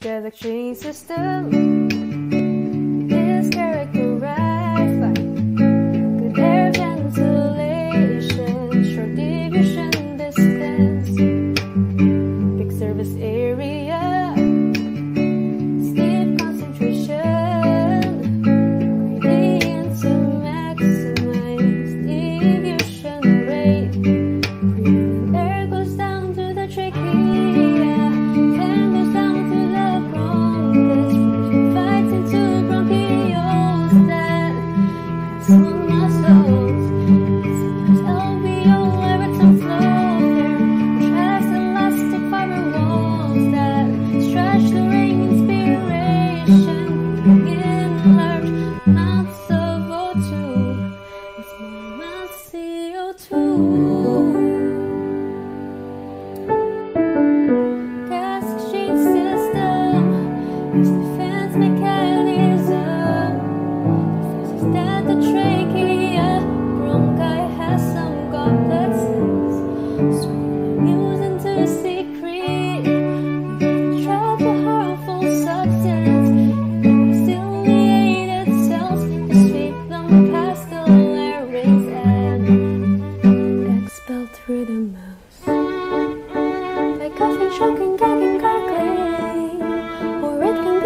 Gas exchange system CO2.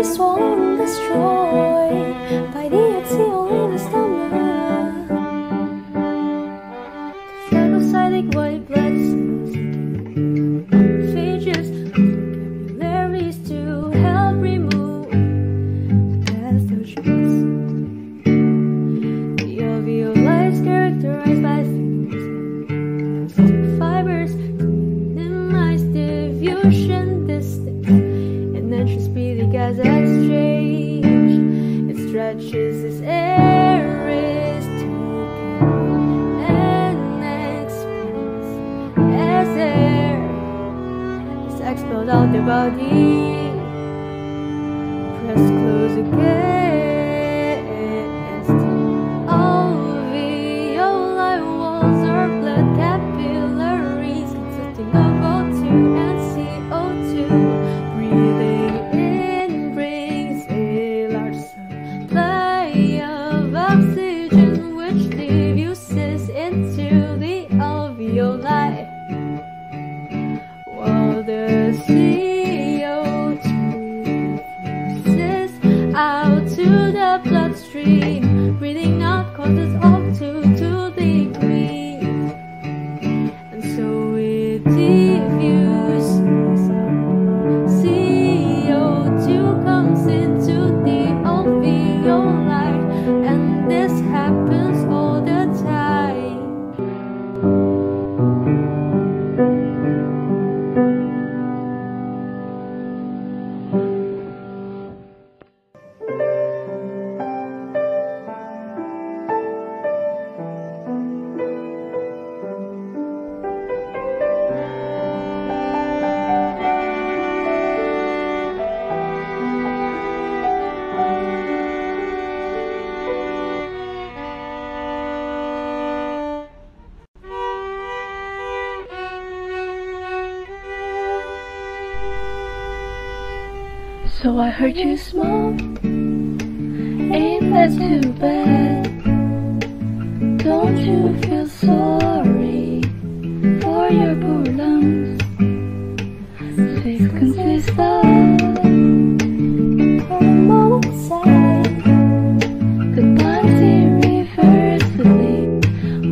Be swallowed and destroyed by the HCl in the stomach. Phagocytic white blood the gas. It stretches its air is taken and expands as air is expelled out the body. Press close against bloodstream, breathing out causes O2 to So I heard you smoke. Ain't that too bad? Don't you feel sorry for your poor lungs? Six consist of carbon monoxide that binds irreversibly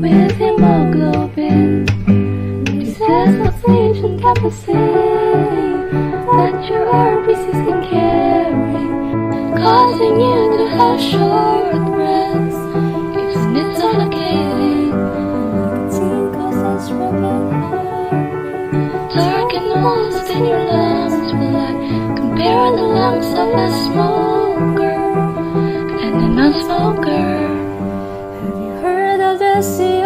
with hemoglobin. Oxygen capacity that your RBCs causing you to have short breaths, even it's suffocating. Tinkles and struggling dark and moist in your lungs, like comparing the lungs of a smoker and a non-smoker. Have you heard of the sea?